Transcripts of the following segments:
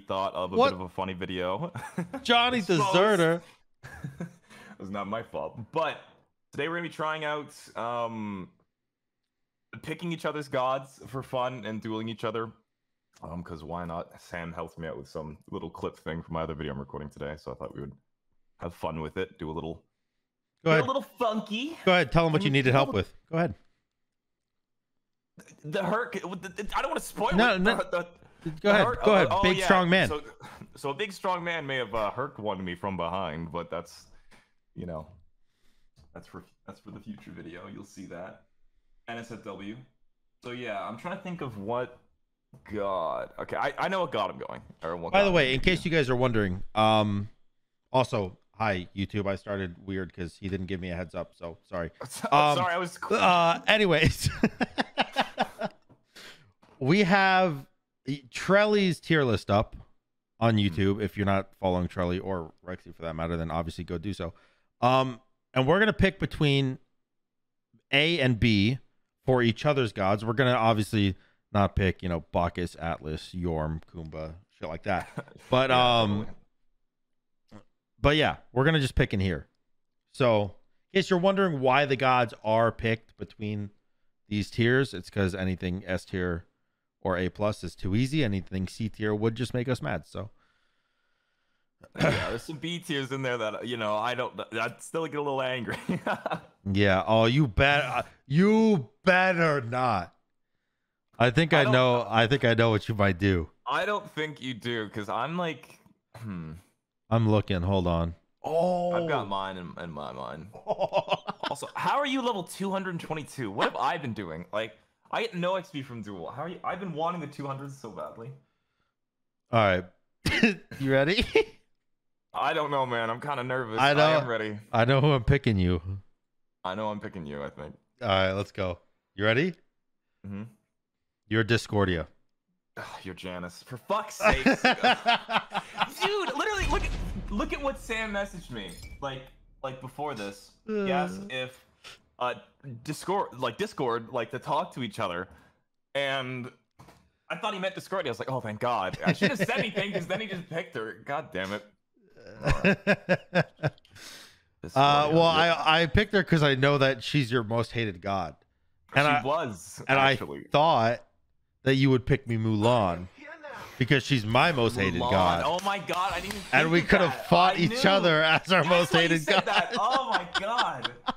rethought of a What? bit of a funny video. Johnny. Deserter. it was not my fault. But today we're gonna be trying out um picking each other's gods for fun and dueling each other. Um, because why not? Sam helped me out with some little clip thing from my other video I'm recording today, so I thought we would have fun with it, do a little Go ahead. a little funky. Go ahead. Tell him what you needed help with. Go ahead. The hurt. I don't want to spoil No, it. no, The- the- Go ahead. hurt- Go oh, ahead. oh, Big yeah, strong man. So, so a big strong man may have uh, hurt one me from behind, but that's, you know, that's for that's for the future video. You'll see that. NSFW. So yeah, I'm trying to think of what god. Okay, I, I know what god I'm going. Or what By the way, in case you guys are wondering, um, also hi YouTube. I started weird because he didn't give me a heads up. So sorry. Um, sorry, I was. Uh, anyways, we have Trelly's tier list up on YouTube. If you're not following Trelly or Rexsi for that matter, then obviously go do so. Um, and we're gonna pick between A and B for each other's gods. We're gonna obviously not pick, you know, Bacchus, Atlas, Yorm, Kumba, shit like that. But Yeah, um, but yeah, we're gonna just pick in here. So, in case you're wondering why the gods are picked between these tiers, it's because anything S tier or A plus is too easy. Anything C tier would just make us mad. So, yeah, there's some B tiers in there that you know I don't. I'd still get a little angry. yeah. Oh, you bet. You better not. I think I I, don't- know. I think I know what you might do. I don't think you do because I'm like, hmm. I'm looking. Hold on. Oh, I've got mine in, in my mind. Also, how are you level 222? What have I been doing? Like, I get no XP from duel. How are you? I've been wanting the 200s so badly. All right. you ready? I don't know, man. I'm kind of nervous. I know. I am ready. I know who I'm picking you. I know I'm picking you. I think. All right, let's go. You ready? Mm-hmm. You're Discordia. You're Janus. For fuck's sake, dude! Literally, look at look at what Sam messaged me. Like, like before this. He asked if uh Discord, like Discord, like to talk to each other, and I thought he meant Discord. I was like, oh, thank God. I should have said anything because then he just picked her. God damn it. uh, well, I I picked her because I know that she's your most hated god, and she I was and actually. I thought that you would pick me Mulan because she's my most hated god, Oh my God! I didn't. Even and we could have fought I each knew. other as our That's most hated god. that. Oh my God.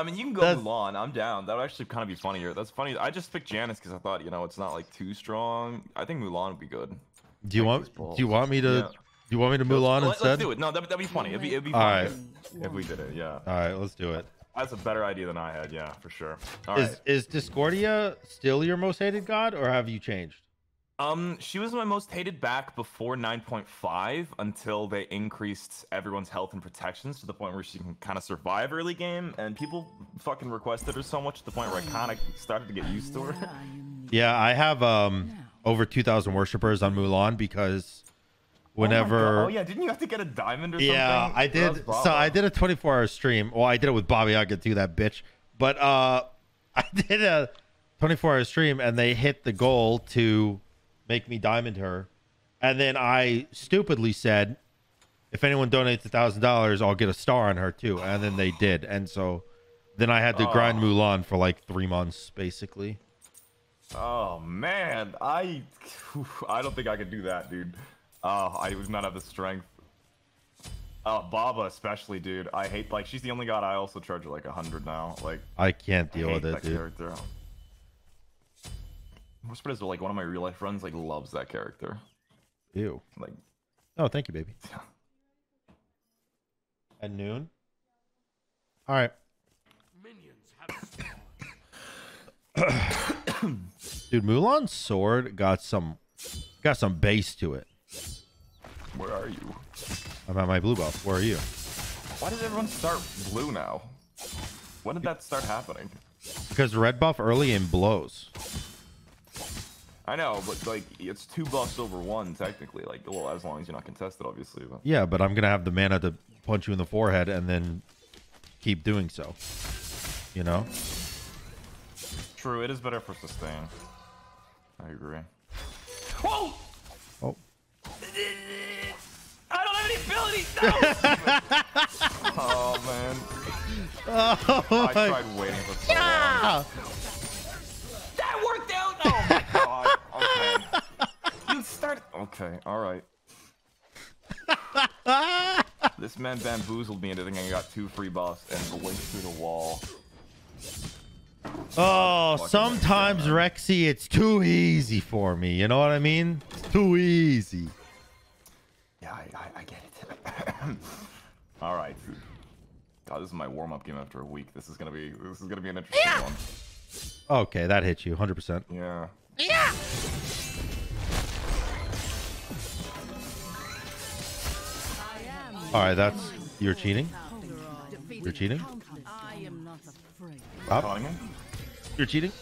I mean, you can go That's- Mulan. I'm down. That would actually kind of be funnier. That's funny. I just picked Janus because I thought, you know, it's not like too strong. I think Mulan would be good. Do you Like want Do you want me to Yeah. Do you want me to Mulan Let- instead? Let's do it. No, that'd, that'd be funny. It'd be, it'd be All funny right. if, if we did it. Yeah, All right, let's do it. that's a better idea than I had. Yeah, for sure. All Is right. is Discordia still your most hated god, or have you changed? Um, she was my most hated back before 9.5 until they increased everyone's health and protections to the point where she can kind of survive early game, and people fucking requested her so much to the point where I kind of started to get used to her. Yeah, I have um over 2,000 worshippers on Mulan because Oh whenever Oh, yeah, didn't you have to get a diamond or something? Yeah, I did. So I did a 24 hour stream. Well, I did it with Bobby. I could do that bitch. But uh, I did a 24 hour stream, and they hit the goal to make me diamond her. And then I stupidly said, if anyone donates a thousand dollars, I'll get a star on her too. And then they did. And so then I had to grind Oh. Mulan for like three months, basically. Oh man, I I don't think I could do that, dude. Oh, I would not have the strength. Oh, Baba especially, dude. I hate like she's the only god I also charge like a hundred now. Like I can't I deal hate with it, dude. character. Worst part is like one of my real life friends like loves that character. Ew. Like Oh, thank you, baby. At noon. All right. Dude, Mulan's sword got some got some base to it. where are you? I'm at my blue buff. Where are you? Why does everyone start blue now? When did that start happening? Because red buff early and blows. I know, but like it's two buffs over one technically. Like, well, as long as you're not contested, obviously. But. Yeah, but I'm gonna have the mana to punch you in the forehead and then keep doing so. You know. True. It is better for sustain. I agree. Whoa! Oh. I don't have any abilities. No! oh man. Oh, oh I tried waiting for yeah! That worked out. Oh my god. Okay. You started. Okay. All right. This man bamboozled me into thinking I got two free buffs and blinked through the wall. Oh, sometimes. Rexsi, it's too easy for me. You know what I mean? It's too easy. Yeah, I, I, I get it. All right. God, this is my warm-up game after a week. This is gonna be this is gonna be an interesting one. Okay, that hit you 100%. Yeah. All right, that's you're cheating. You're cheating. I am not afraid. Stop. Calling him? You're cheating.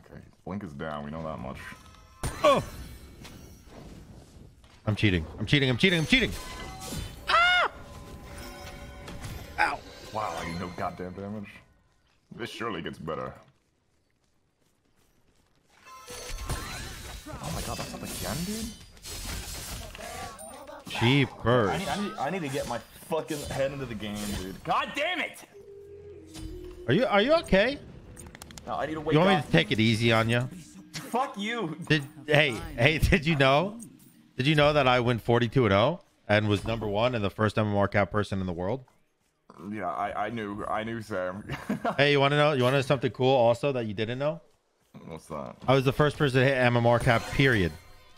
Okay. Blink is down. We know that much. Oh. I'm cheating. I'm cheating. I'm cheating. I'm cheating. Ah! Ow. Wow, I do no goddamn damage. This surely gets better. Again, dude? Cheapers. I need, I need, I need to get my fucking head into the game, dude. God damn it! Are you are you okay? No, I need to wake You want me to take it easy on you? Fuck you. Did hey hey? Did you know? Did you know that I went 42 and 0 and was number one and the first MMR cap person in the world? Yeah, I, I knew, I knew Sam. Hey, you want to know? You want to know something cool also that you didn't know? What's that? I was the first person to hit MMR cap. Period.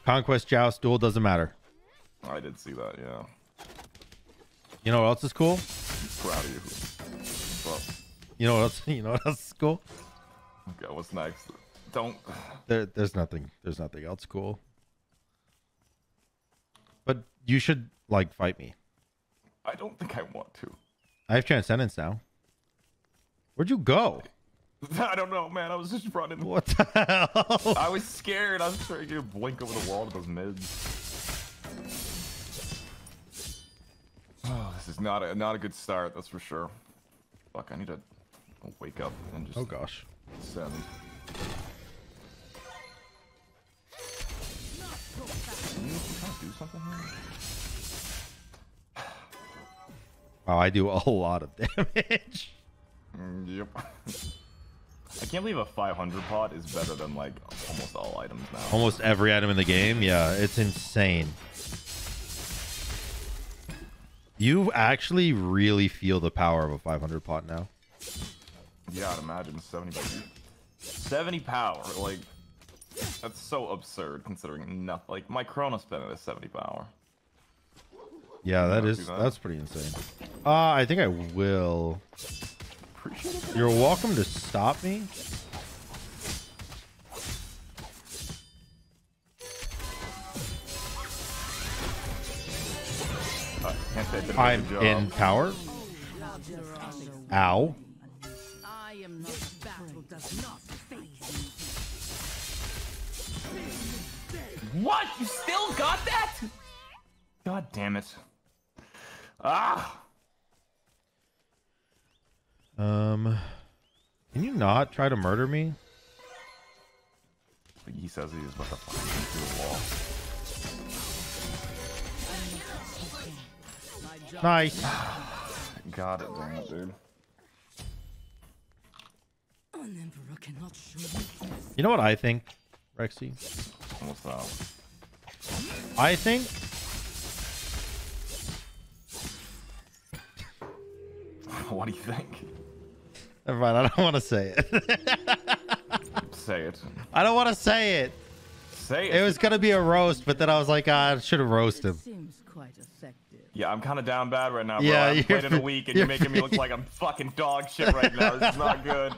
Conquest, joust, duel doesn't matter. I did see that, yeah. You know what else is cool? Proud of you. Well, You know what else? You know what else is cool? okay, what's next? Don't. There, there's nothing. There's nothing else cool. But you should like fight me. I don't think I want to. I have transcendence now. Where'd you go? I don't know, man. I was just running. What the hell? I was scared. I was trying to blink over the wall to those mids. Oh, this is not a not a good start. That's for sure. Fuck, I need to wake up and just Oh gosh. send. Can you try to do something here? Wow, I do a lot of damage. Mm, yep. I can't believe a 500 pot is better than like almost all items now. Almost every item in the game. Yeah, it's insane. You actually really feel the power of a 500 pot now. Yeah, I'd imagine 70 by 70 power, like that's so absurd considering nothing. Like my Chrono spin is 70 power. Yeah, that is bad. that's pretty insane. Uh, I think I will. Appreciate it. You're welcome to stop me. Can't say I did a good I'm in tower. Ow. I am not battle does not phase What? You still got that? God damn it. Ah! Um, can you not try to murder me? He says he is about to fucking through the wall. Nice. Got it, damn it, dude. An emperor cannot show me. You know what I think, Rexsi? What's that? I think what do you think? Never mind. I don't want to say it. Say it. I don't want to say it. Say it. It was gonna be a roast, but then I was like, ah, I should have roasted him. Seems quite effective. Yeah, I'm kind of down bad right now, bro. Yeah, I haven't you're played in a week, and you're you're making me look like I'm fucking dog shit right now. This is not good.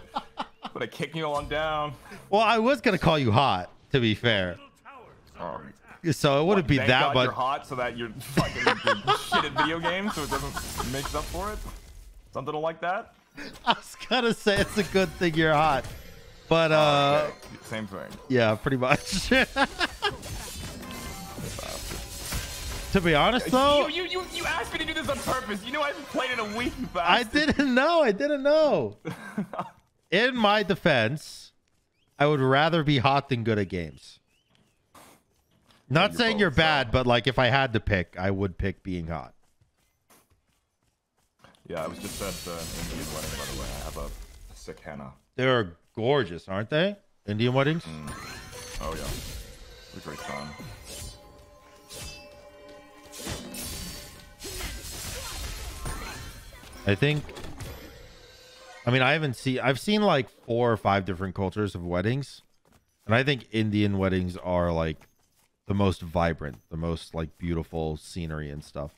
But I kick you on down. Well, I was gonna call you hot, to be fair. Oh, So it wouldn't be thank that God much. You're hot, so that you're fucking you're shit at video games, so it doesn't makes up for it. Something like that. I was gonna say it's a good thing you're hot, but uh, Okay, Same thing. yeah, pretty much. to be honest, though, You, you, you, you asked me to do this on purpose. You know I haven't played in a week, you I didn't know. I didn't know. In my defense, I would rather be hot than good at games. Not You're saying you're both, so- bad, but like if I had to pick, I would pick being hot. Yeah, I was just at an Indian wedding, by the way. I have a, a sick henna. They're gorgeous, aren't they? Indian weddings. Mm. Oh yeah, it was a great time. I think. I mean, I haven't seen. I've seen like four or five different cultures of weddings, and I think Indian weddings are like the most vibrant, the most like beautiful scenery and stuff.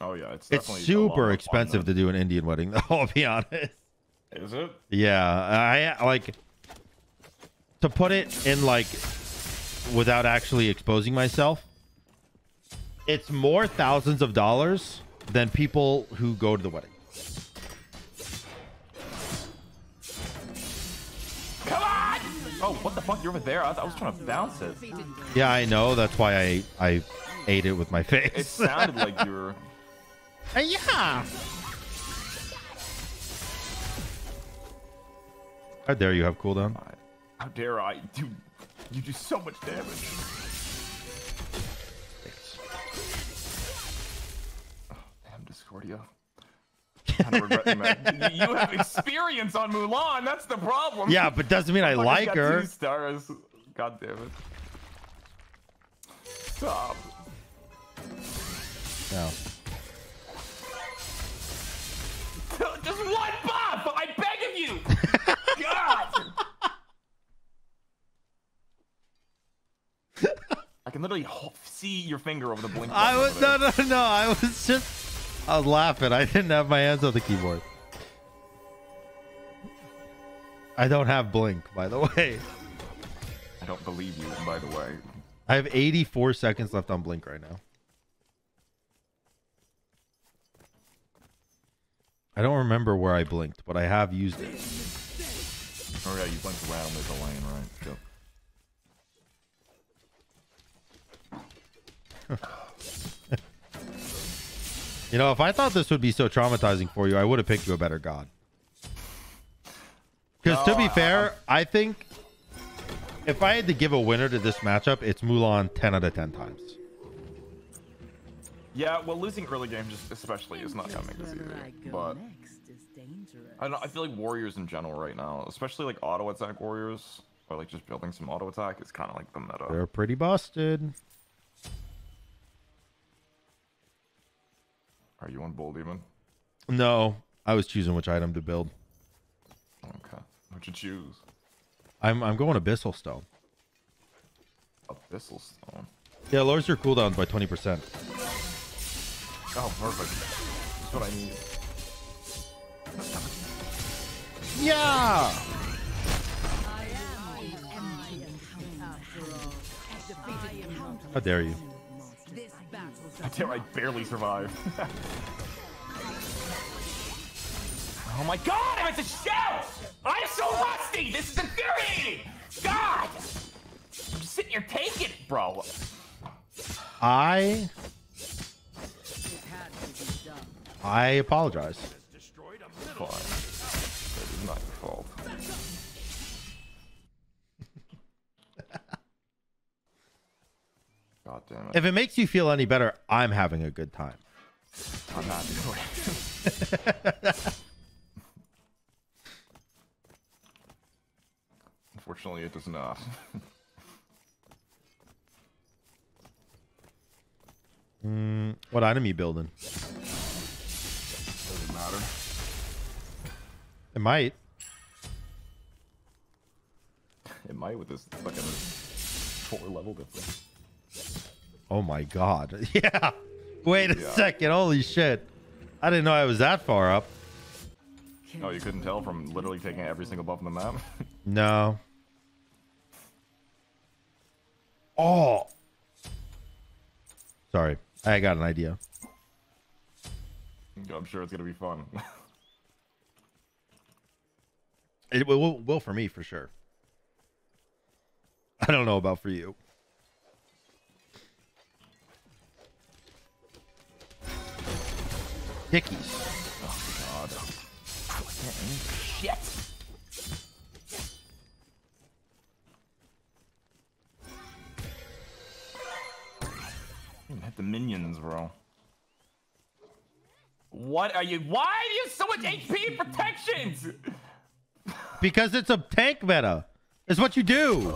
Oh yeah, it's It's super expensive to do an Indian wedding, though. I'll be honest. Is it? Yeah, I like to put it in like without actually exposing myself. It's more thousands of dollars than people who go to the wedding. Come on! Oh, what the fuck? You're over there. I, I was trying to bounce it. Yeah, I know. That's why I I ate it with my face. It sounded like you were. Uh, yeah. How dare you have cooldown? How dare I? Dude, you do so much damage. Oh, damn, Discordia. Kinda regretting that. You you have experience on Mulan. That's the problem. Yeah, but doesn't mean I Fucker's like her. Two stars. God damn it. Stop. No. Just one buff! I beg of you! God! I can literally see your finger over the blink. I was no no no. I was just I was laughing. I didn't have my hands on the keyboard. I don't have blink, by the way. I don't believe you, by the way. I have 84 seconds left on blink right now. I don't remember where I blinked, but I have used it. Oh yeah, you blinked around with the lane, right? Yep. You know, if I thought this would be so traumatizing for you, I would have picked you a better god. Because to be I- fair, I think if I had to give a winner to this matchup, it's Mulan 10 out of 10 times. Yeah, well, losing early game just especially is not gonna make this easy. But next is dangerous. I don't know, I feel like warriors in general right now, especially like auto attack warriors, or like just building some auto attack, is kind of like the meta. They're pretty busted. Are you on Bull Demon? No, I was choosing which item to build. Okay. What'd you choose? I'm I'm going Abyssal Stone. Abyssal Stone. Yeah, lowers your cooldowns by 20%. Oh, perfect. That's what I need. Yeah! I am the empty after all. Defeated countless How dare you? monsters. This battle I dare I barely survive. oh my god, I'm at the shell! I'm so rusty! This is infuriating! God! I'm just sitting here taking it, bro. I I apologize. Fine. That is not your fault. God damn it. If it makes you feel any better, I'm having a good time. I'm not doing it. Unfortunately, it does not. Mm, what item are you building? Doesn't matter. It might. It might with this fucking four level difference. Oh my god. Yeah. Wait a Yeah. second. Holy shit. I didn't know I was that far up. Oh, you couldn't tell from literally taking every single buff on the map? No. Oh. Sorry. I got an idea. I'm sure it's gonna be fun. It will, will, for me for sure. I don't know about for you. Dickies. Oh god. I can't aim for shit. Hit the minions, bro. What are you? Why do you have so much HP protections? Because it's a tank meta. It's what you do.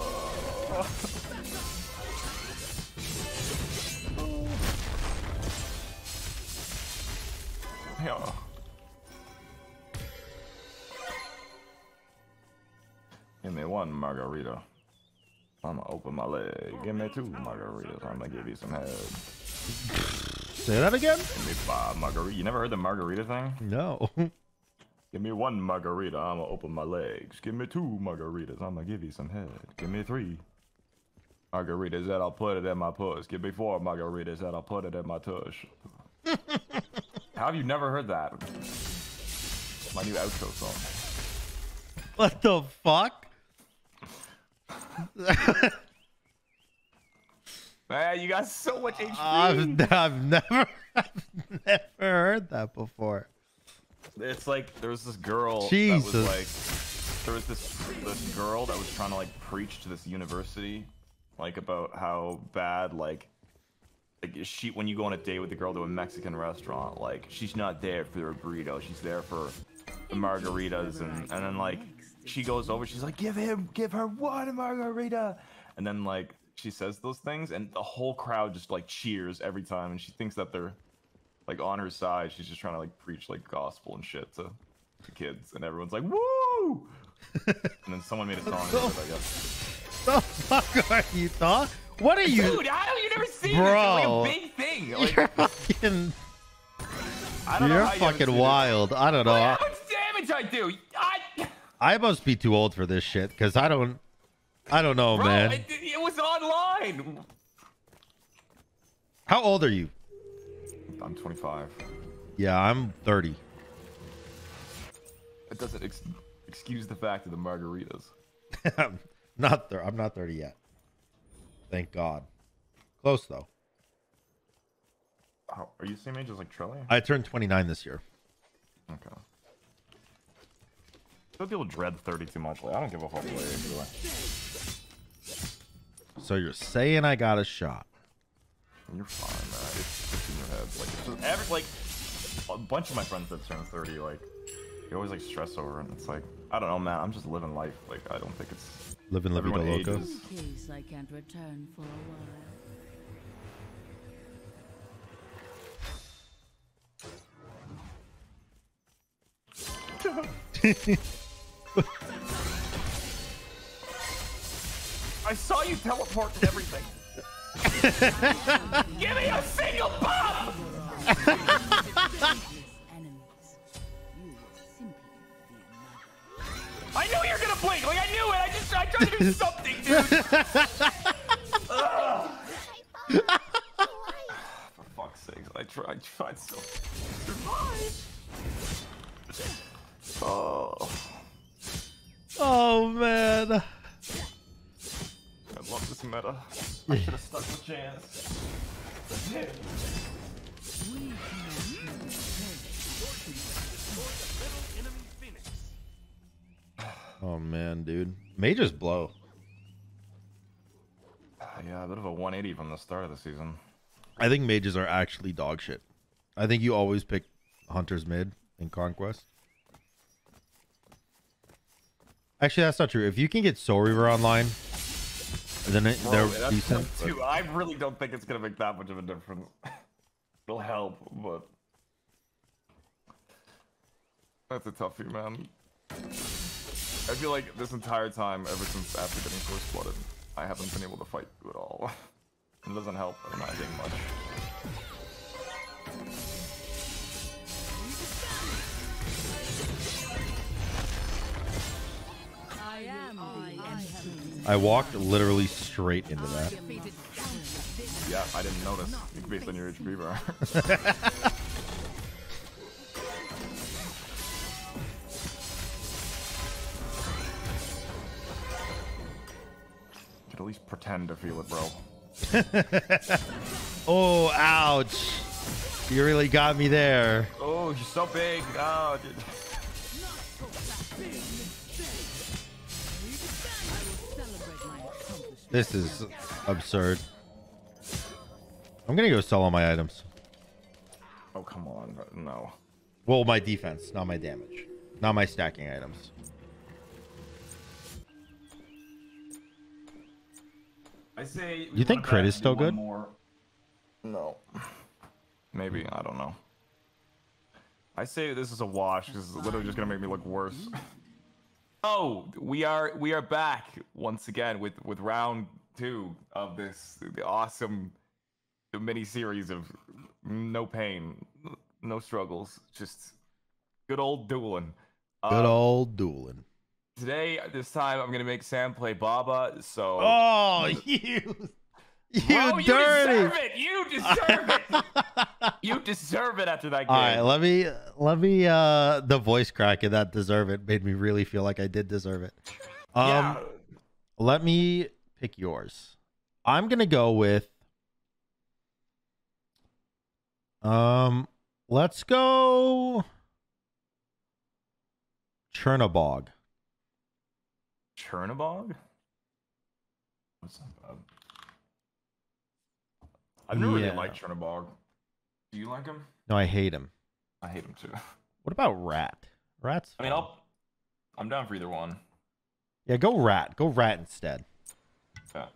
Yo. Give me one margarita. I'm gonna open my leg. Give me two margaritas. I'm gonna give you some head. Say that again? Give me five margarita. You never heard the margarita thing? No. Give me one margarita. I'm gonna open my legs. Give me two margaritas. I'm gonna give you some head. Give me three margaritas that I'll put it in my puss. Give me four margaritas that I'll put it in my tush. How have you never heard that? My new outro song. What the fuck? Man, you got so much uh, HP. I've, I've never, I've never heard that before. It's like there was this girl that was like there was this this girl that was trying to like preach to this university like about how bad like like she when you go on a date with a girl to a Mexican restaurant like she's not there for a burrito she's there for the margaritas and and then like she goes over she's like give him give her one margarita and then like she says those things and the whole crowd just like cheers every time and she thinks that they're like on her side. She's just trying to like preach like gospel and shit to, to kids, and everyone's like, "Woo!" and then someone made a song oh. out of it, I guess. The fuck are you talking? What are you? Dude, how have you never seen Bro. this? It's like a big thing. Like, You're fucking, I don't you're how you haven't fucking seen it. wild. I don't know. How much damage I do. I, I must be too old for this shit because I don't, I don't know, bro, man. it, it was online. How old are you? I'm 25. Yeah, I'm 30. It doesn't ex- excuse the fact of the margaritas. I'm not thir- I'm not 30 yet. Thank God. Close though. How, are you the same age as like Trelly? I turned 29 this year. Okay. Some people dread 30 too much. Like, I don't give a fuck what age you are. So you're saying I got a shot? You're fine, man. It's, it's in your head. Like, it's just every, like, a bunch of my friends that turn 30, like, they always, like, stress over it. And it's like, I don't know, man. I'm just living life. Like, I don't think it's. Living La Vida Everyone Loca. ages. In case I can't return for a while. I saw you teleport and everything. Give me a single pop! Enemies. You will simply be another. I knew you were gonna blink. Like, I knew it. I just I tried to do something, dude. For fuck's sake, I tried, I tried so survive. Oh, Oh man. Love this meta. I should have stuck with did. Oh man, dude. Mages blow. Yeah, a bit of a 180 from the start of the season. I think mages are actually dog shit. I think you always pick hunters mid in conquest. Actually, that's not true. If you can get Soul Reaver online, then it, they're oh, that's decent. too. I really don't think it's gonna make that much of a difference. It'll help, but that's a toughie, man. I feel like this entire time, ever since after getting first blooded, I haven't been able to fight you at all. it doesn't help. I'm not doing much. I walked literally straight into that. Yeah, I didn't notice. Based on your HP bar. Could at least pretend to feel it, bro. Oh, ouch. You really got me there. Oh, you're so big. Oh, This is absurd. I'm gonna go sell all my items. Oh come on, no. Well, my defense, not my damage, not my stacking items. I say. You think crit is still good? More. No. Maybe I don't know. I say this is a wash because it's literally just gonna make me look worse. Oh, we are we are back once again with with round two of this the awesome mini series of no pain, no struggles, just good old dueling. Good Um, old dueling. Today, this time, I'm gonna make Sam play Baba. So. Oh, you, you Bro, you dirty. deserve it. You deserve it. you deserve it after that game. All right, let me let me uh the voice crack in that deserve it made me really feel like I did deserve it. Um yeah. let me pick yours. I'm going to go with um let's go Chernobog. Chernobog? What's about? I've never really Yeah. liked Chernobog. Do you like him? No, I hate him. I hate him too. What about Rat? Rat's I mean. I'll. I'm down for either one. Yeah, go Rat. Go Rat instead. Yeah,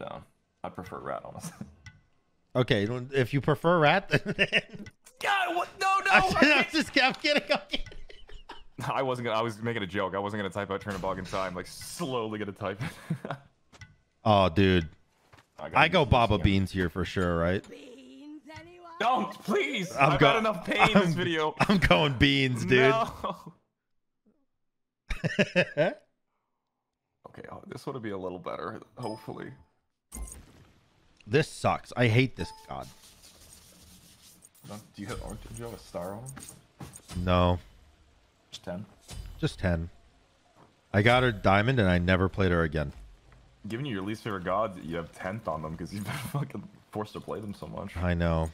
down. I prefer Rat, honestly. Okay, if you prefer Rat, then God, what? No, no. I'm, I, just, I'm just I'm kidding. I'm kidding. I wasn't gonna. I was making a joke. I wasn't gonna type out Chernobog in time. Like slowly gonna type it. Oh, dude. Gotta I go Baba again. Beans here for sure, right? Beans, anyone? Don't, please. I'm I've go- got enough pain in I'm- this video. I'm going Beans, dude. No. Okay, oh, this would be a little better, hopefully. this sucks. I hate this god. Do you have, do you have a star on him? No, Just 10? just 10. I got her diamond and I never played her again. Given you your least favorite god, you have 10th on them because you've been fucking forced to play them so much. I know.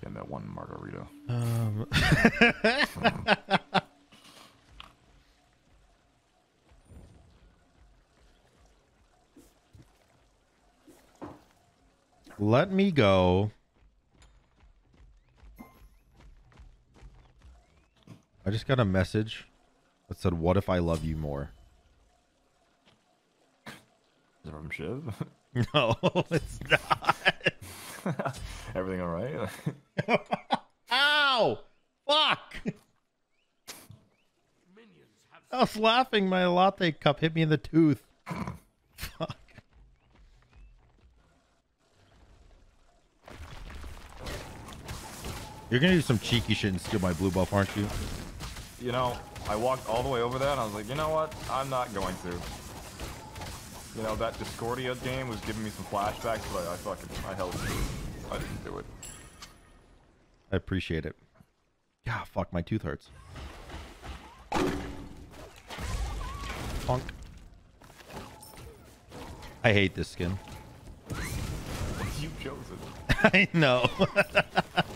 Getting that one margarita. Um, let me go. I just got a message that said, What if I love you more? Is it from Shiv? No, it's not. Everything alright? Ow! Fuck! I was laughing. My latte cup hit me in the tooth. Fuck. You're gonna do some cheeky shit and steal my blue buff, aren't you? you know, I walked all the way over there and I was like, you know what? I'm not going to. You know, that Discordia game was giving me some flashbacks, but I, I fucking, I held it. I didn't do it. I appreciate it. Yeah, fuck, my tooth hurts. Funk. I hate this skin. You chose it. I know.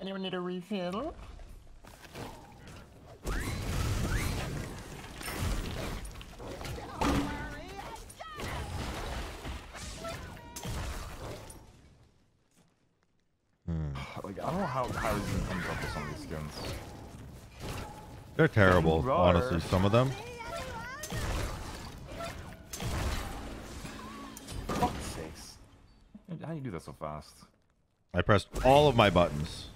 Anyone need a refill? Hmm. Like I don't know how how even comes up with some of these skins. They're terrible, honestly, some of them. Fuck's sakes! How do you do that so fast? I pressed all of my buttons.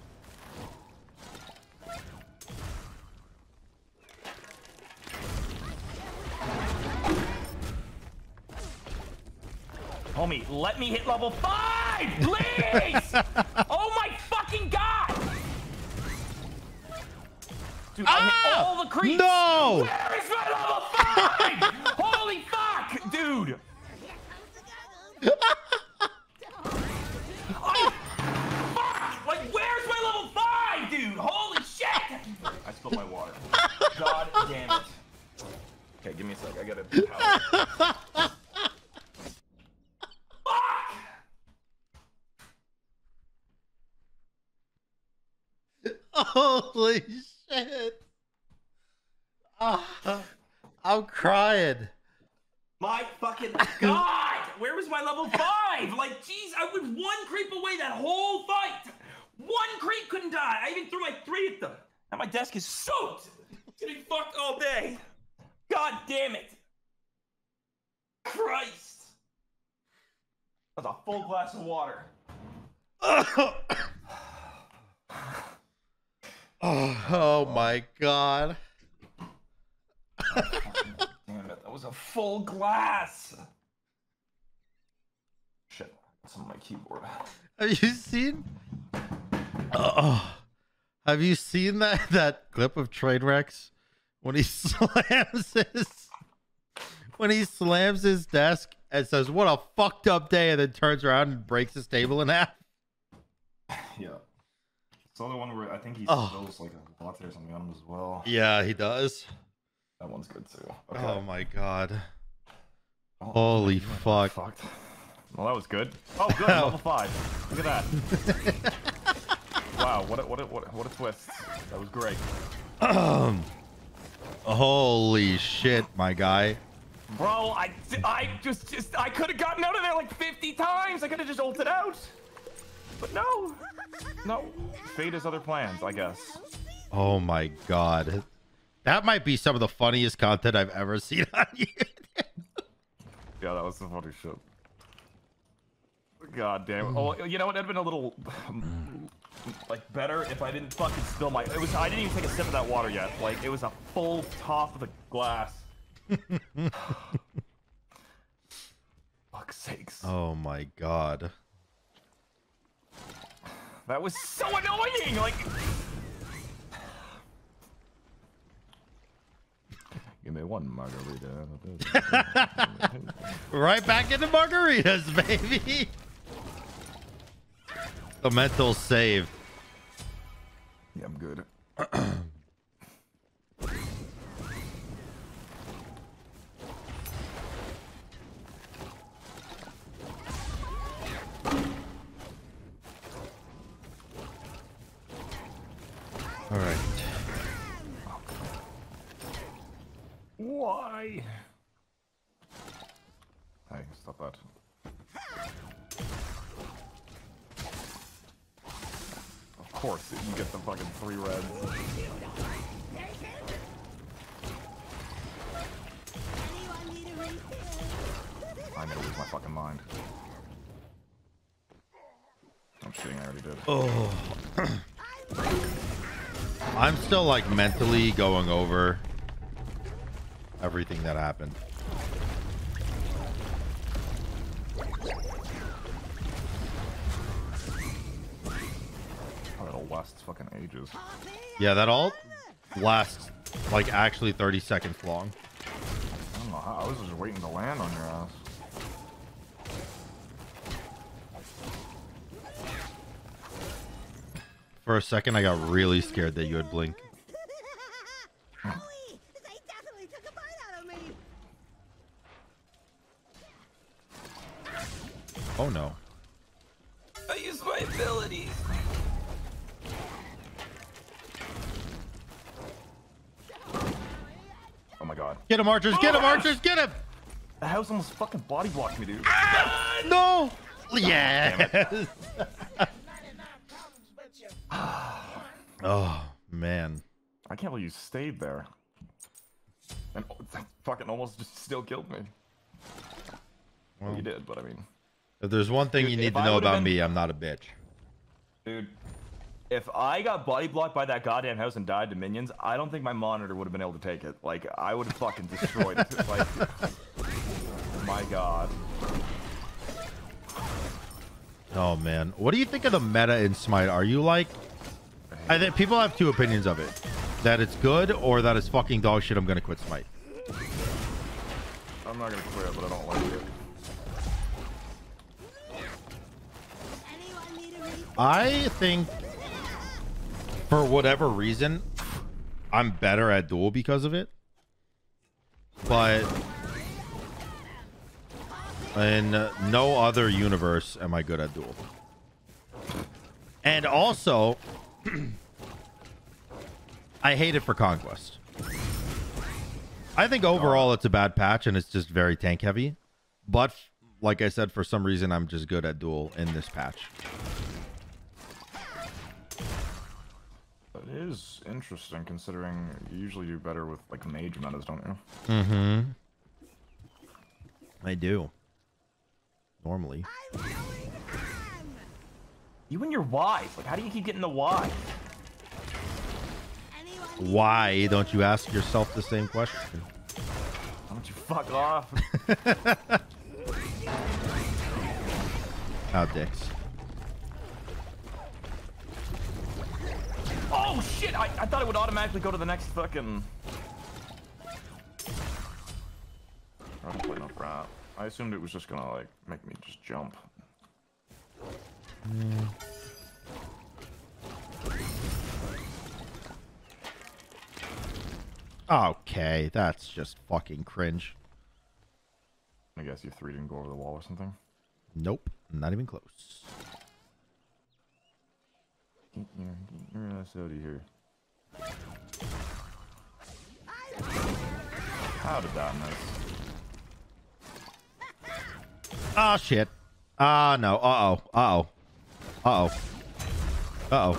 Homie, let me hit level five, please! oh my fucking god! Dude, ah! I hit all the creeps. No! Where is my level five? Holy fuck, dude! oh, fuck! Like, where's my level five, dude? Holy shit! I spilled my water. God damn it. Okay, give me a sec. I gotta. Fuck! Holy shit. Ah, I'm crying. My fucking god! Where was my level five? Like, jeez, I was one creep away that whole fight. One creep couldn't die. I even threw like three at them. Now my desk is soaked. Be fucked all day. God damn it! Christ! That's a full glass of water. Oh, oh my god. Damn it! That was a full glass. Shit, that's on my keyboard. Have you seen? Oh, have you seen that that clip of Trainwrecks when he slams his when he slams his desk and says, "What a fucked up day," and then turns around and breaks his table in half? Yeah. It's the other one where I think he Oh. spills like a latte or something on him as well. Yeah, he does. That one's good too. Oh my god. Oh, Holy fuck. Fucked. Well, that was good. Oh, good. level five. Look at that. wow. What a, what a, what a, what a twist. That was great. Holy shit, my guy. Bro, I, I just, just, I could have gotten out of there like 50 times. I could have just ulted out. But no. No. Fate has other plans, I guess. Oh my god. That might be some of the funniest content I've ever seen on YouTube. Yeah, that was some funny shit. God damn. Oh, you know what? It'd have been a little, like, better if I didn't fucking spill my. It was. I didn't even take a sip of that water yet. Like, it was a full top of the glass. Fuck's sakes. Oh my god. That was so annoying. Like. Give me one margarita. Right back into margaritas, baby. The mental save. Still like mentally going over everything that happened. Oh, that'll last fucking ages. Yeah, that all lasts like actually 30 seconds long. I don't know how, I was just waiting to land on your ass. For a second, I got really scared that you would blink. Owie! They definitely took a bite out of me! Oh no. I use my abilities. Oh my god. Get him, archers! Get him, archers! Get him! The house almost fucking body blocked me, dude. Ah, no! Yes! oh, man. I can't believe you stayed there. And oh, that fucking almost just still killed me. Well, you did, but I mean, If there's one thing Dude, you need to know about been- me, I'm not a bitch. dude, if I got body blocked by that goddamn house and died to minions, I don't think my monitor would have been able to take it. Like, I would have fucking destroyed it. Like, my god. Oh man, what do you think of the meta in Smite? Are you like? I think people have two opinions of it: that it's good or that it's fucking dog shit. I'm gonna quit Smite. I'm not gonna quit, but I don't like it. Anyone need a refill? I think, for whatever reason, I'm better at duel because of it. But in no other universe am I good at duel. And also, I hate it for Conquest. I think overall it's a bad patch and it's just very tank heavy. But like I said, for some reason I'm just good at duel in this patch. That is interesting considering you usually do better with like mage metas, don't you? Mm-hmm. I do. Normally. I'm going ham! You and your wife. Like, how do you keep getting the wife? Why don't you ask yourself the same question? Why don't you fuck off? How ah, dicks. oh shit! I, I thought it would automatically go to the next fucking. I don't play enough rat. I assumed it was just gonna like make me just jump. Okay, that's just fucking cringe. I guess your three didn't go over the wall or something. Nope, not even close. Get your, get your ass out of here. How did that miss? Oh shit. Ah no. Uh oh. Uh oh. Uh oh. Uh oh.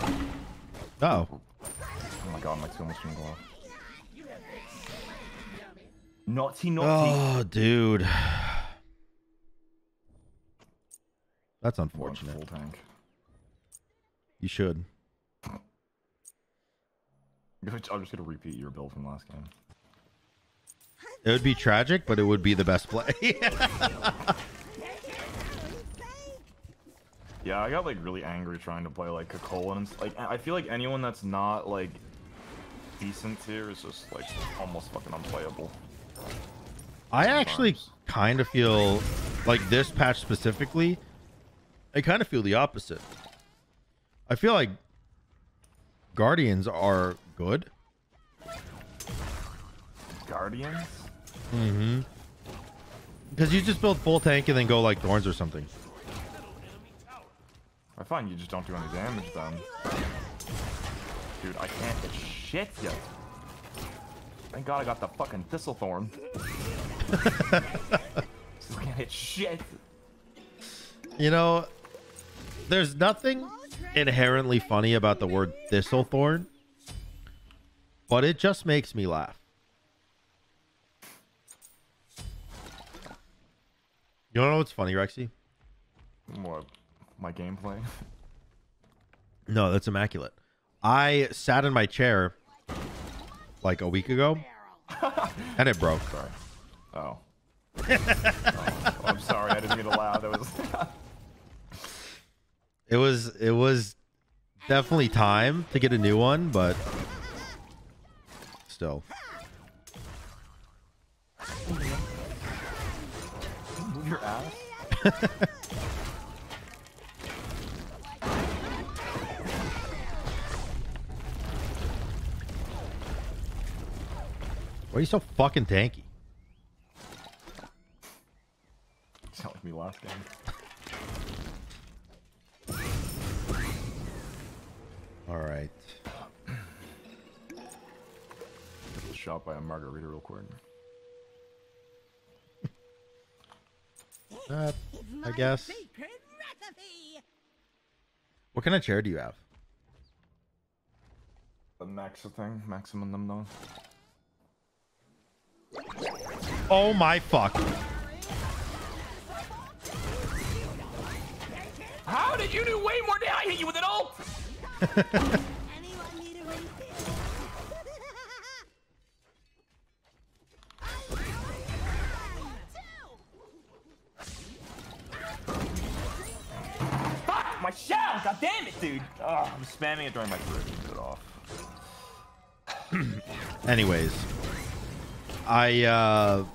Uh oh. Oh my god, my two almost didn't go off. Naughty, naughty. Oh, dude. That's unfortunate. You should. I'm just gonna repeat your build from last game. It would be tragic, but it would be the best play. Yeah, I got like really angry trying to play like Kukulkan and like I feel like anyone that's not like decent here is just like almost fucking unplayable. I actually kind of feel like this patch specifically, I kind of feel the opposite. I feel like Guardians are good. Guardians? Mm-hmm. Because you just build full tank and then go like Thorns or something. I find you just don't do any damage then. Dude, I can't get shit yet. Thank god I got the fucking Thistlethorn. Still can't hit shit. You know, there's nothing inherently funny about the word Thistlethorn, but it just makes me laugh. You don't know what's funny, Rexy? What? My gameplay? No, that's immaculate. I sat in my chair like a week ago, and it broke. Sorry. Oh. oh. I'm sorry, I didn't mean to laugh. That was It was it was definitely time to get a new one, but still. move your ass. Why are you so fucking tanky? Sound like me last game. All right. Get shot by a margarita real quick. Uh, I guess. What kind of chair do you have? The max thing, maximum num num. Oh my fuck. How did you do way more damage? I hit you with an ult. Anyone need a refill? Fuck my shell. God damn it, dude. Oh, I'm spamming it during my break. Get it off. Anyways, I uh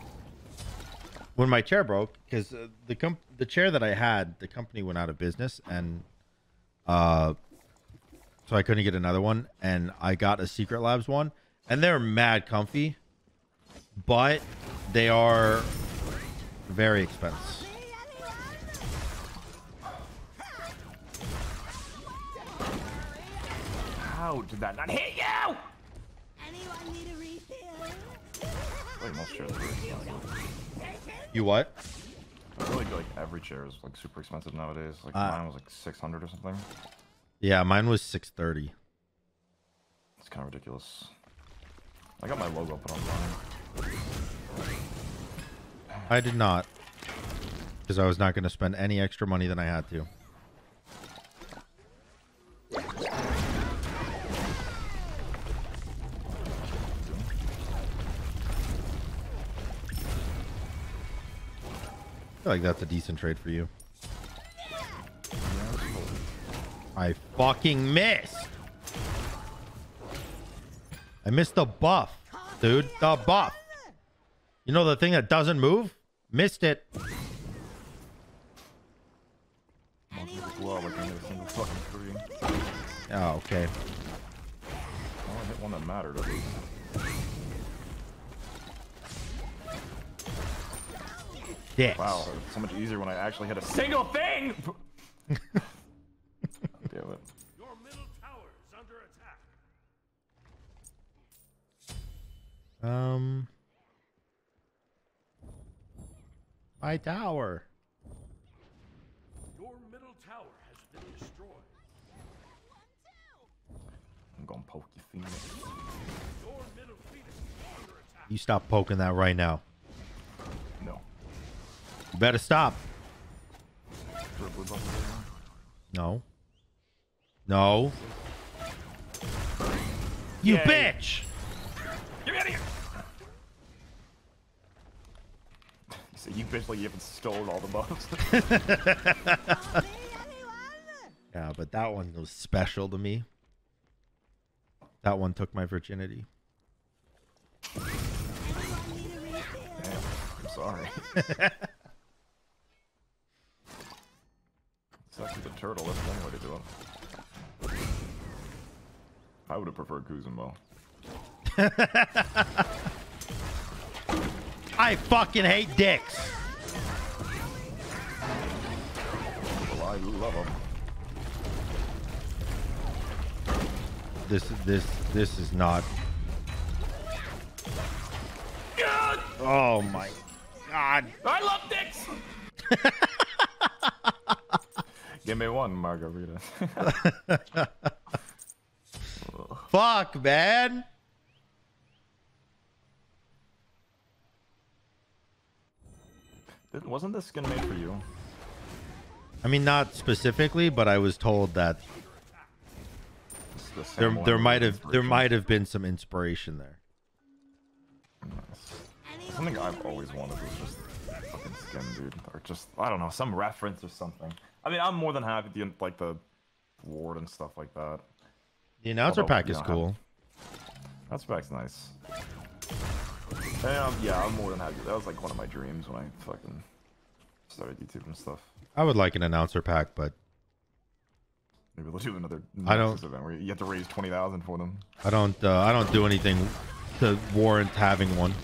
when my chair broke because uh, the comp- the chair that I had, the company went out of business, and uh, so I couldn't get another one, and I got a Secret Labs one, and they're mad comfy, but they are very expensive. How did that not hit you? Like most chairs are. You what? I feel like like every chair is like super expensive nowadays. Like Uh, mine was like 600 or something. Yeah, mine was 630. It's kind of ridiculous. I got my logo put on mine. I did not. Because I was not going to spend any extra money than I had to. Feel like that's a decent trade for you. I fucking missed. I missed the buff, dude. The buff. You know the thing that doesn't move? Missed it. Monkey as well, like I hit a single fucking tree. Oh, okay. I only hit one that mattered at least. Dicks. Wow, it's so much easier when I actually hit a single thing! Damn it. Your middle tower is under attack. Um. My tower. Your middle tower has been destroyed. I'm gonna poke you phoenix. Your middle phoenix is under attack. You stop poking that right now. No. You better stop. Is there a blue buff over there? No. No. You Yay. bitch! Get out of here! You say you bitch like you haven't stolen all the buffs. Yeah, but that one was special to me. That one took my virginity. Anyone need a refill? Damn, I'm sorry. it's actually the turtle, that's one way to do it. I would have preferred Kuzenbo. I fucking hate dicks. Well, I love them. This is this this is not. Oh my god. I love dicks. Give me one margarita. Fuck, man. Wasn't this skin made for you? I mean, not specifically, but I was told that the there there might have there might have been some inspiration there. Nice. Something I've always wanted was just fucking skin, dude, or just I don't know, some reference or something. I mean, I'm more than happy to like the ward and stuff like that. The announcer Although, pack is cool. That's pack's nice. Um, yeah, I'm more than happy. That was like one of my dreams when I fucking started YouTube and stuff. I would like an announcer pack, but Maybe they'll do another I don't- event where you have to raise twenty thousand for them. I don't uh, I don't do anything to warrant having one.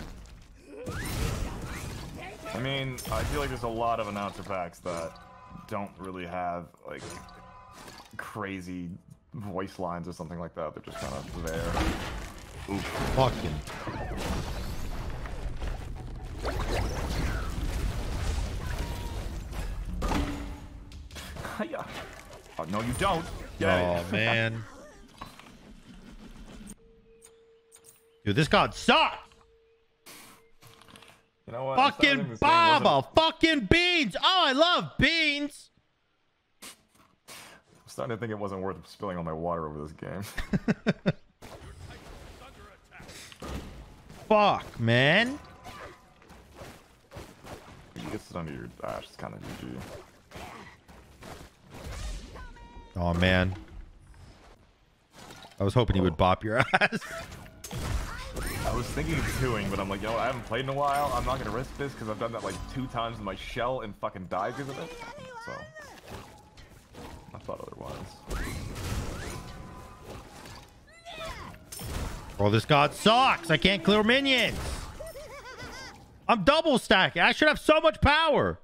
I mean, I feel like there's a lot of announcer packs that don't really have like crazy voice lines or something like that. They're just kind of there. Fucking. yeah. Oh, no, you don't. Yeah. Oh man. Dude, this god sucks. You know what? I'm starting to Fucking think this game wasn't- Baba, fucking beans. Oh, I love beans. I'm starting to think it wasn't worth spilling all my water over this game. Fuck, man. you get it under your dash, it's kind of GG. Oh man. I was hoping he would bop your ass. I was thinking of doing, but I'm like, yo, know? I haven't played in a while. I'm not gonna risk this because I've done that like two times with my shell and fucking died because of it. So I thought otherwise. Bro, this god sucks. I can't clear minions. I'm double stacking. I should have so much power.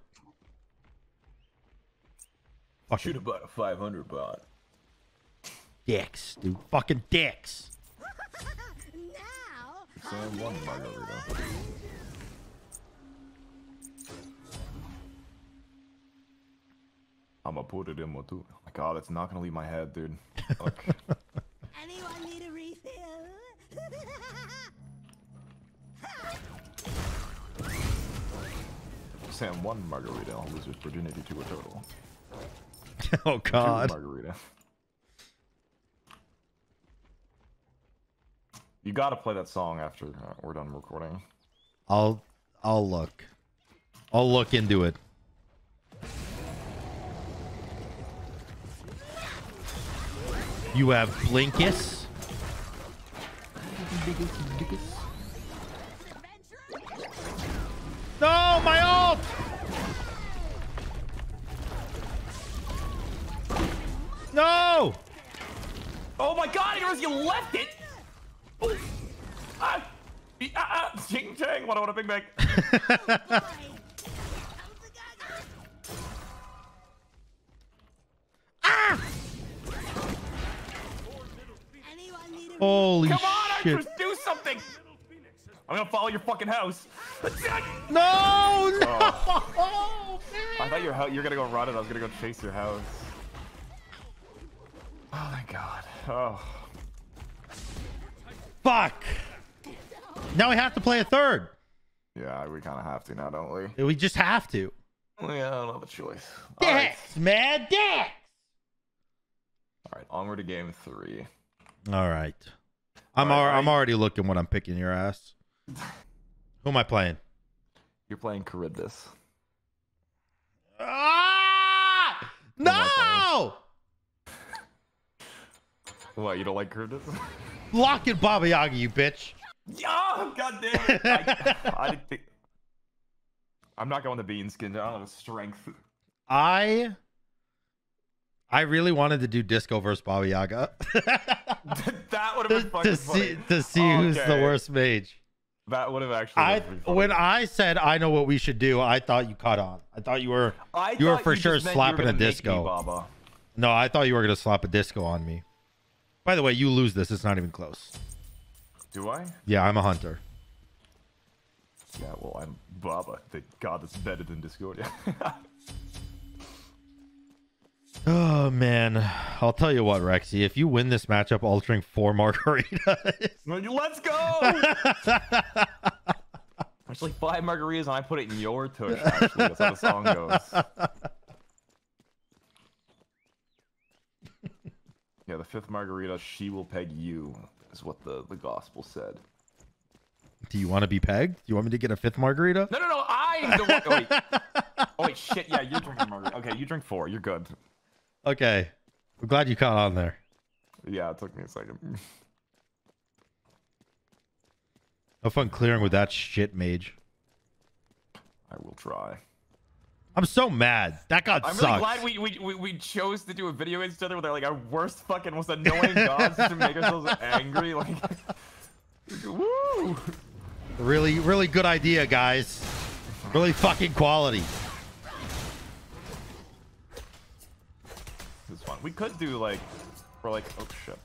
Fucking about a 500 bot. dicks, dude. Fucking dicks. Nice! Sam one margarita. I'ma put it in my too. Oh my god, it's not gonna leave my head, dude. Fuck. Anyone need a refill? Sam one margarita, I'll lose his virginity to a turtle. oh Two God. margarita. You gotta play that song after uh, we're done recording. I'll I'll look. I'll look into it. You have Blinkus. No, my ult! No! Oh my god, I you left it! Oh. Ah! Ah! ah. Ching chang, what a big bang. Anyone need a Holy Come on, shit. Archers, do something! I'm gonna follow your fucking house. No! No! I thought your you're gonna go run it. I was gonna go chase your house. Oh my god. Oh. Fuck! Now we have to play a third. Yeah, we kind of have to now, don't we? We just have to. Yeah, I don't have a choice. All right. Dex, man, Dex! All right, onward to game three. All right. I'm All right, al- I'm already looking when I'm picking your ass. Who am I playing? You're playing Charybdis. Ah! No! What, you don't like Charybdis? Lock it, Baba Yaga, you bitch. Oh, god damn it! I, I didn't think... I'm not going to bean skin. I don't have the strength. I I really wanted to do disco versus Baba Yaga that would have been fucking to funny. see to see who's the worst mage. That would have actually. I when I said I know what we should do, I thought you caught on. I thought you were I You were for sure you were slapping a disco. Baba. no, I thought you were gonna slap a disco on me. By the way, you lose this. It's not even close. Do I? Yeah, I'm a hunter. Yeah, well, I'm Baba, the god that's better than Discordia. Oh man, I'll tell you what, Rexy. If you win this matchup, I'll drink four margaritas. Let's go! There's like five margaritas, and I put it in your tush. Actually, that's how the song goes. Yeah, the fifth margarita, she will peg you, is what the, the gospel said. Do you want to be pegged? Do you want me to get a fifth margarita? No, no, no! I'm the one. Oh, wait. Oh, wait, shit, yeah, you're drinking margarita. Okay, you drink four, you're good. Okay, I'm glad you caught on there. Yeah, it took me a second. Have fun clearing with that shit mage. I will try. I'm so mad. That god I'm sucks. really glad we, we, we, we chose to do a video against each other with our, like our worst fucking most annoying gods to make ourselves angry. Like, woo! Really, really good idea, guys. Really fucking quality. This is fun. We could do like, for like, oh shit,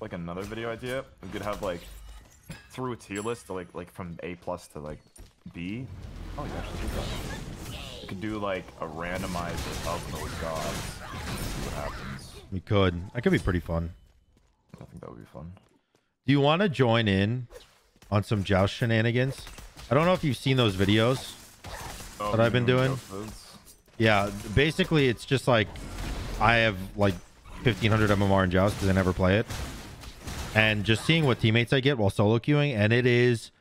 like another video idea. We could have like through a tier list, to, like like from A plus to like B. Oh, you actually did that. We could do like a randomizer of those gods. See what happens. We could. That could be pretty fun. I think that would be fun. Do you want to join in on some joust shenanigans? I don't know if you've seen those videos. Oh, What I've been doing? Yeah, basically it's just like I have like 1500 MMR in joust because I never play it, and just seeing what teammates I get while solo queuing, and it is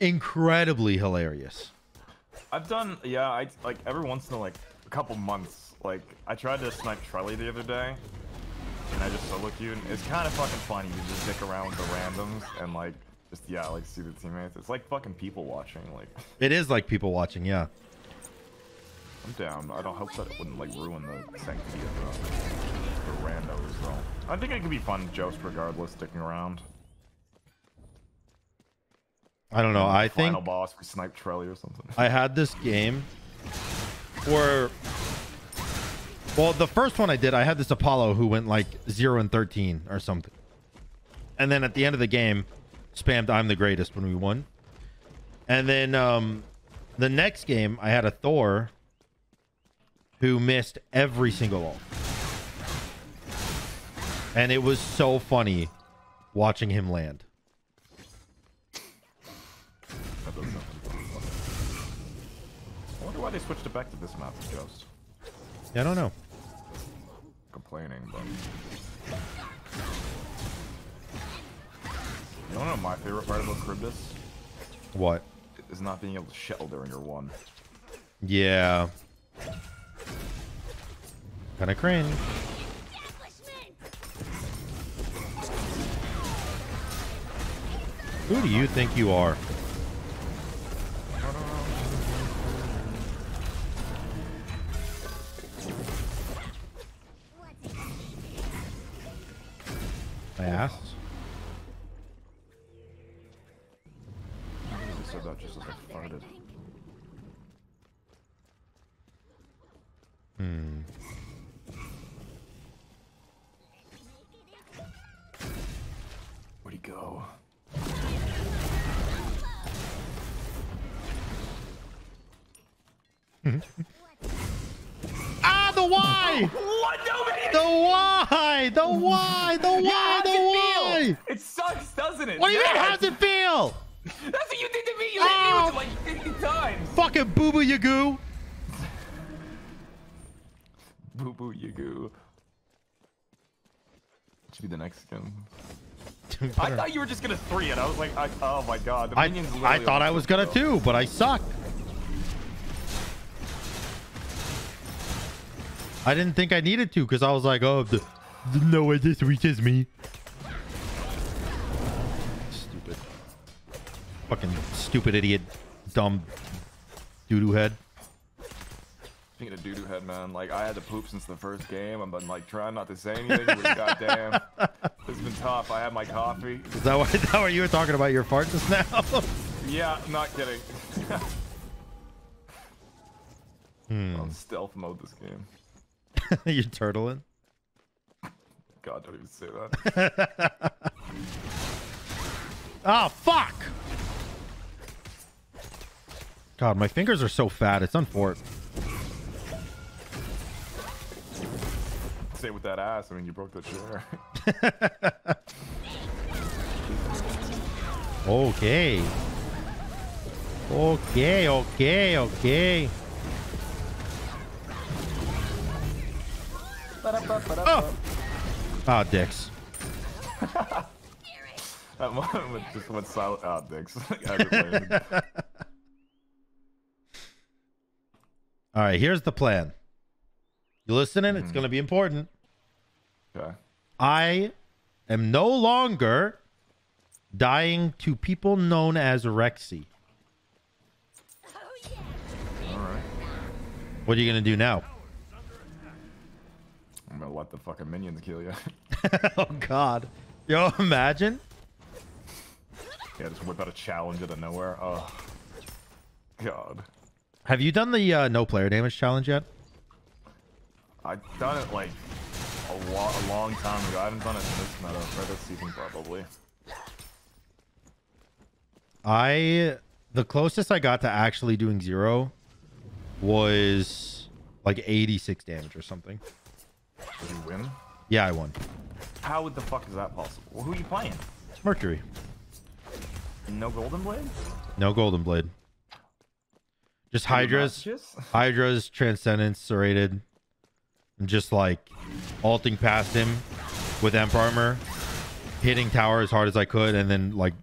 incredibly hilarious. I've done, yeah, I like every once in a like a couple months. Like I tried to snipe Trelly the other day, and I just solo queued. and It's kind of fucking funny to just dick around with the randoms and like just yeah, like see the teammates. It's like fucking people watching. Like It is like people watching, yeah. I'm down. I don't hope that it wouldn't like ruin the sanctity of the, the randos though. I think it could be fun, Jost, regardless, sticking around. I don't know. I think Final boss, we snipe Trelly or something. I had this game where, well, the first one I did, I had this Apollo who went like zero and thirteen or something, and then at the end of the game, spammed "I'm the greatest" when we won. And then um, the next game, I had a Thor who missed every single ult, and it was so funny watching him land. That does nothing. I wonder why they switched it back to this map, Just Yeah, I don't know. complaining, but. You don't know my favorite part about Cribus What? is not being able to shell during your one. Yeah. Kind of cringe. Who do you think you are? I asked. I said that just as I farted. Hmm. Where'd he go? The why? What? No, man! The why? The why? The Yeah, why? how's The it why? It sucks, doesn't it? What do you mean? Yeah, How's it feel? That's what you did to me. You Ow. hit me with it oh. like 50 times. Fucking boo boo you goo. Boo boo Yagoo. Should be the next skin. I thought you were just gonna three it. I was like, I, oh my god. The I, minions I literally thought I was gonna it too, but I suck. I didn't think I needed to because I was like, oh, the, no way this reaches me. Stupid. Fucking stupid idiot. Dumb doo-doo head. Speaking of doo doo head, man, like I had to poop since the first game. I'm been like trying not to say anything, but goddamn, it's been tough. I had my coffee. Is that why, is that why you were talking about your fart just now? Yeah, not kidding. Hmm. On stealth mode this game. You're turtling. God, don't even say that. Oh, fuck! God, my fingers are so fat. It's unfort. say with that ass. I mean, you broke the chair. Okay. Okay, okay, okay. Oh! Ah, dicks. that moment just went silent. Ah, dicks. All right, here's the plan. You listening? It's going to be important. okay. I am no longer dying to people known as Rexy. All right. What are you going to do now? I'm gonna let the fucking minions kill you. oh, God. Yo, imagine. yeah, just whip out a challenge out of nowhere. Oh. God. Have you done the uh, no player damage challenge yet? I've done it like a, lo- a long time ago. I haven't done it in this meta, or this season probably. I the closest I got to actually doing zero was like 86 damage or something. Did you win? Yeah, I won. How the fuck is that possible? Well, who are you playing? It's Mercury. No Golden Blade? No golden blade. Just Hydras. Hydra's Transcendence serrated. And just like alting past him with Emp Armor, hitting tower as hard as I could, and then like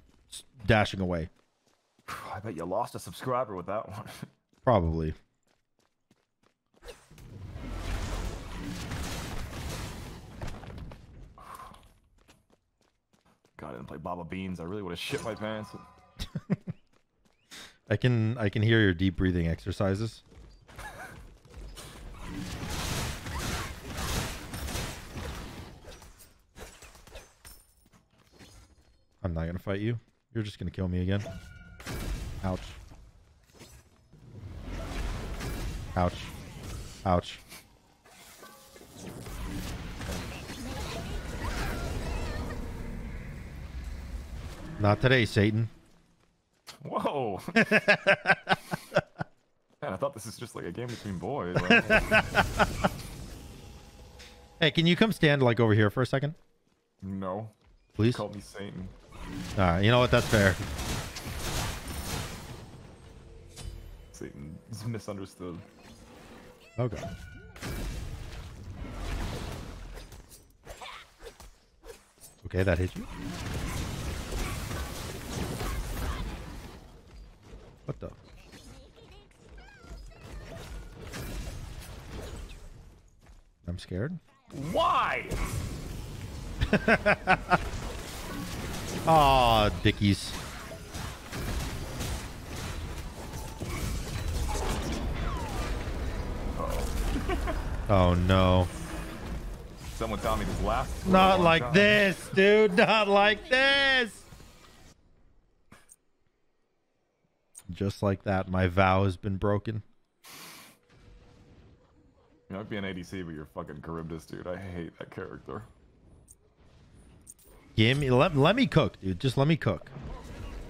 dashing away. I bet you lost a subscriber with that one. Probably. God, I didn't play Baba Beans. I really would have shit my pants. I can I can hear your deep breathing exercises. I'm not gonna fight you. You're just gonna kill me again. Ouch. Ouch. Ouch. Not today, Satan. Whoa. Man, I thought this is just like a game between boys. Hey, can you come stand like over here for a second, no. please? Call me Satan. right, you know what? That's fair. Satan is misunderstood. Okay. Okay, that hit you. What the? I'm scared. Why? Aw, dickies. Oh no. Someone tell me this for a Not like time. this, dude. Not like this. Just like that, my vow has been broken. You might be an ADC, but you're fucking Charybdis, dude. I hate that character. Give me, let, let me cook, dude. Just let me cook.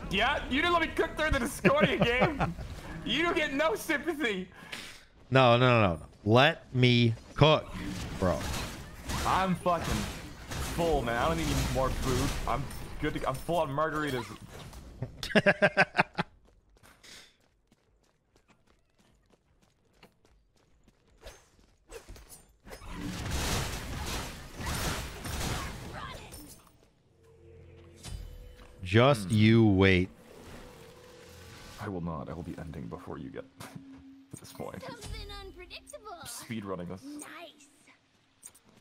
Yeah, you didn't let me cook through the Discordia game. You don't get no sympathy. No, no, no, no. Let me cook, bro. I'm fucking full, man. I don't need any more food. I'm good to. I'm full on margaritas. Just Hmm. you wait. I will not. I will be ending before you get to this point. Something unpredictable. Speed running this. Nice.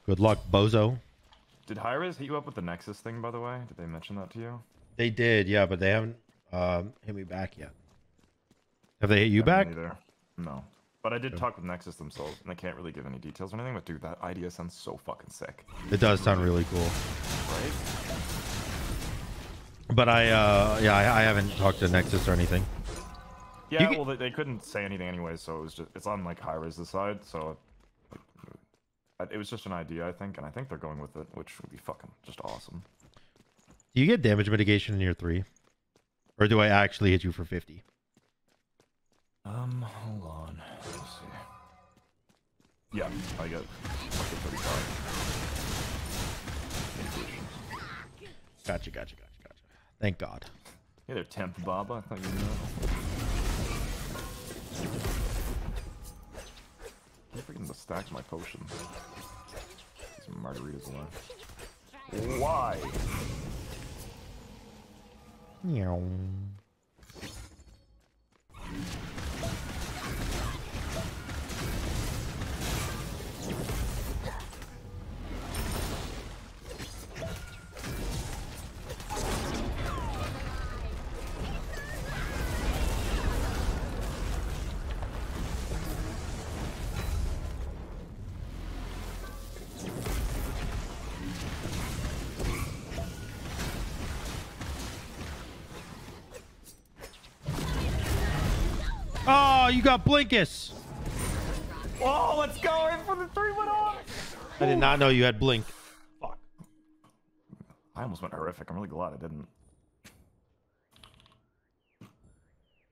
Good luck, bozo. Did Hi-Rez hit you up with the Nexus thing, by the way? Did they mention that to you? They did, yeah, but they haven't um, hit me back yet. Have they hit you I back? haven't Either. No. But I did talk with Nexus themselves, and they can't really give any details or anything. But dude, that idea sounds so fucking sick, It does sound really cool. right? But I, uh, yeah, I, I haven't talked to Nexus or anything. Yeah, well, they, they couldn't say anything anyway, so it was just it's on like Hi-Rez' side, so like, it was just an idea, I think, and I think they're going with it, which would be fucking just awesome. Do you get damage mitigation in year three? Or do I actually hit you for 50? Um, hold on. Let's see. Yeah, I get fucking 35. Gotcha, gotcha, gotcha, gotcha. Thank God. Hey there, temp Baba. I thought you knew. I'm freaking to stack my potions. Some margaritas alive. Why? Meow. Got Blinkus. Oh, let's go in for the three one off. I did not know you had Blink. Fuck. I almost went horrific. I'm really glad I didn't.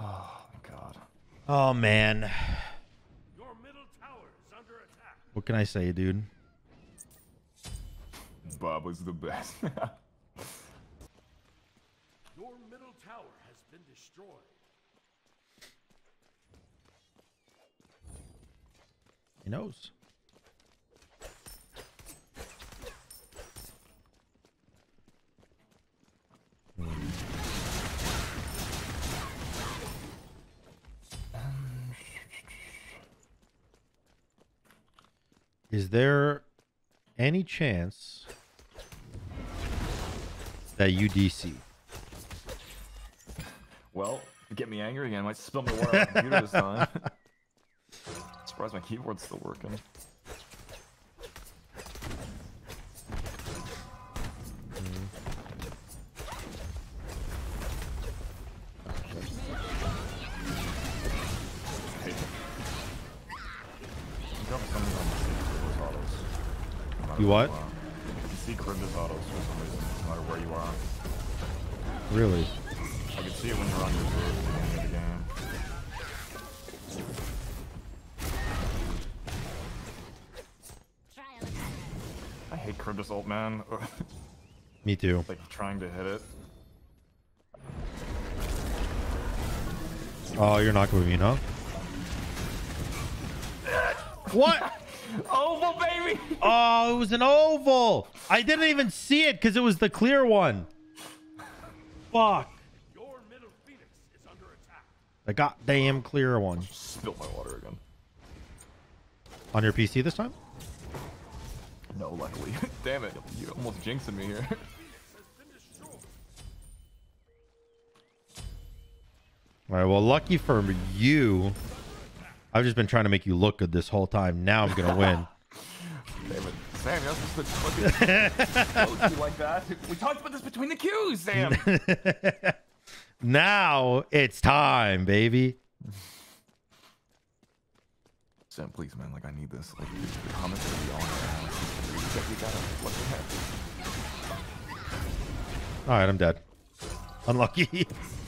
Oh my god. Oh, man. Your middle tower is under attack. What can I say, dude? Bob was the best. Your middle tower has been destroyed. He knows. Hmm. Is there any chance that you DC? well, get me angry again. I might spill my water on the computer this time. Surprised my keyboard's still working. Me too. like trying to hit it. Oh, you're not moving, huh? What? Oval, baby! Oh, it was an oval. I didn't even see it because it was the clear one. Fuck. Your middle phoenix is under attack. The goddamn clear one. Spilled my water again. On your PC this time? No, luckily. Damn it. You almost jinxing me here. All right. Well, lucky for you, I've just been trying to make you look good this whole time. Now I'm gonna win. Damn it. Sam, you're not supposed to fucking like that. We talked about this between the queues, Sam! now it's time, baby. Sam, please, man. Like, I need this. Like, the comments are gonna be on right now. You gotta, you gotta me All right, I'm dead. Unlucky.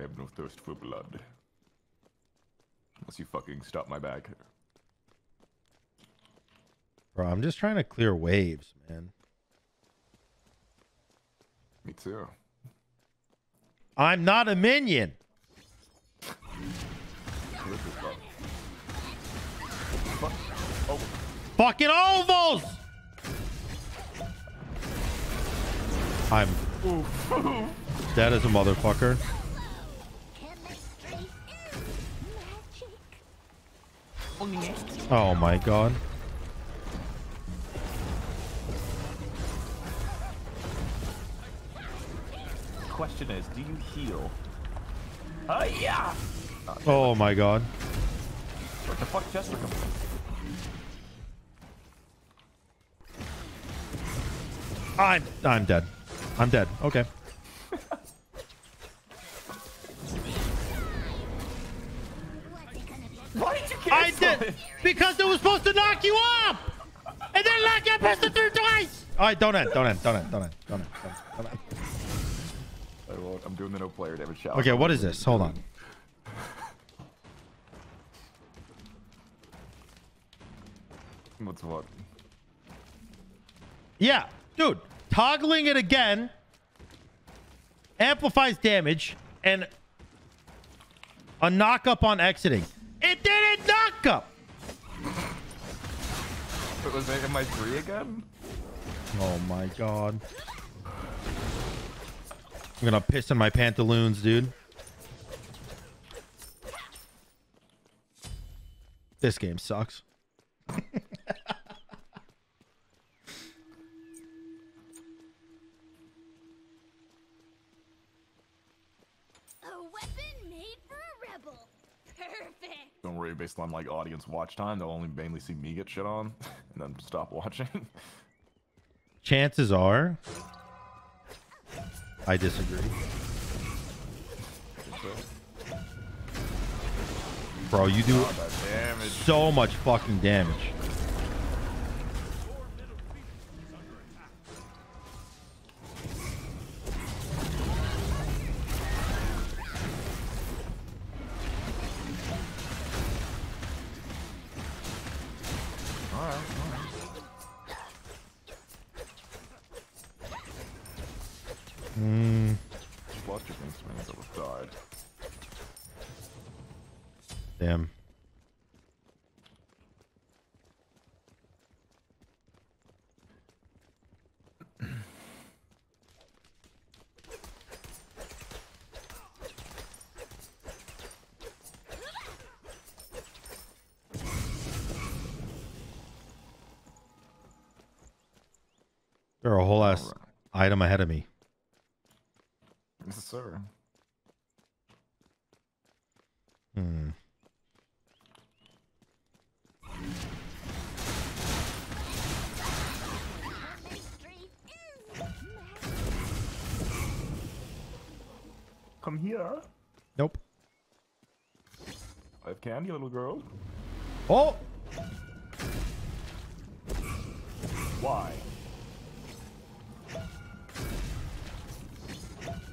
I have no thirst for blood. Unless you fucking stop my back. Bro, I'm just trying to clear waves, man. Me too. I'm not a minion. Who is this guy? Fuck. Oh, Fucking ovals. I'm dead as a motherfucker. Oh my god. Question is, do you heal? Uh, yeah! Oh my god. What the fuck, Jessica? I'm I'm dead. I'm dead. Okay. What's it gonna be? Why did you I did because it was supposed to knock you up, and then knock you up the through twice. All right, don't end, don't end, don't end, don't end, don't end, don't end, don't end. I won't. I'm doing the no player damage challenge. Okay, what is this? Hold on. What's what? Yeah, dude, toggling it again amplifies damage and a knock up on exiting. It didn't knock up. But was it my three again? Oh my god. I'm gonna piss in my pantaloons, dude. This game sucks. Perfect. Based on like audience watch time, they'll only mainly see me get shit on, and then stop watching. Chances are, I disagree. Bro, you do so much fucking damage. Oh! Why?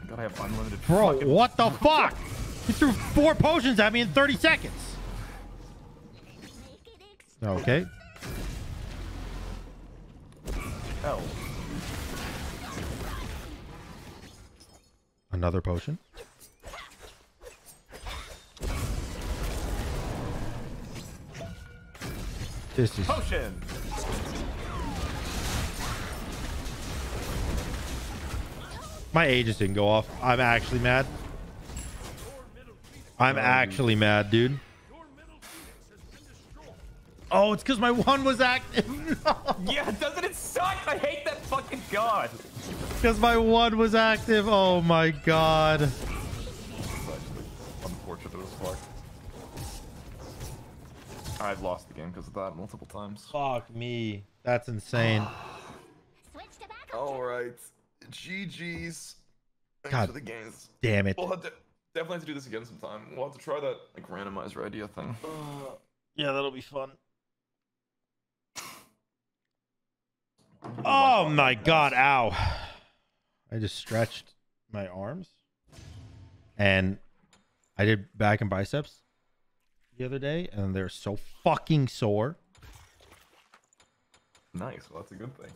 God, I have unlimited. Bro, fucking- what the fuck? He threw four potions at me in 30 seconds. Okay. Hell. Another potion. This is Potion. my aegis didn't go off. I'm actually mad. I'm um, actually mad, dude. Oh, it's because my one was active. Yeah, doesn't it suck? I hate that fucking god. Because my one was active. Oh my god. I've lost the game because of that multiple times. Fuck me. That's insane. All right. GG's. Thanks God. for the games. Damn it. We'll have to definitely have to do this again sometime. We'll have to try that like randomizer idea thing. Uh, yeah, that'll be fun. Oh my god, ow. I just stretched my arms and I did back and biceps the other day and they're so fucking sore. Nice. Well, that's a good thing.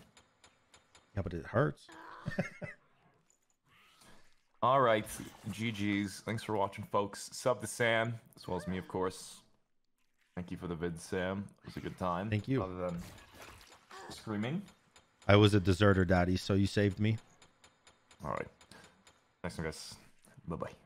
Yeah, but it hurts. All right, GG's. Thanks for watching, folks. Sub to Sam, as well as me, of course. Thank you for the vid, Sam. It was a good time. Thank you. Other than screaming. I was a deserter daddy, so you saved me. All right. Thanks, guys. Bye bye.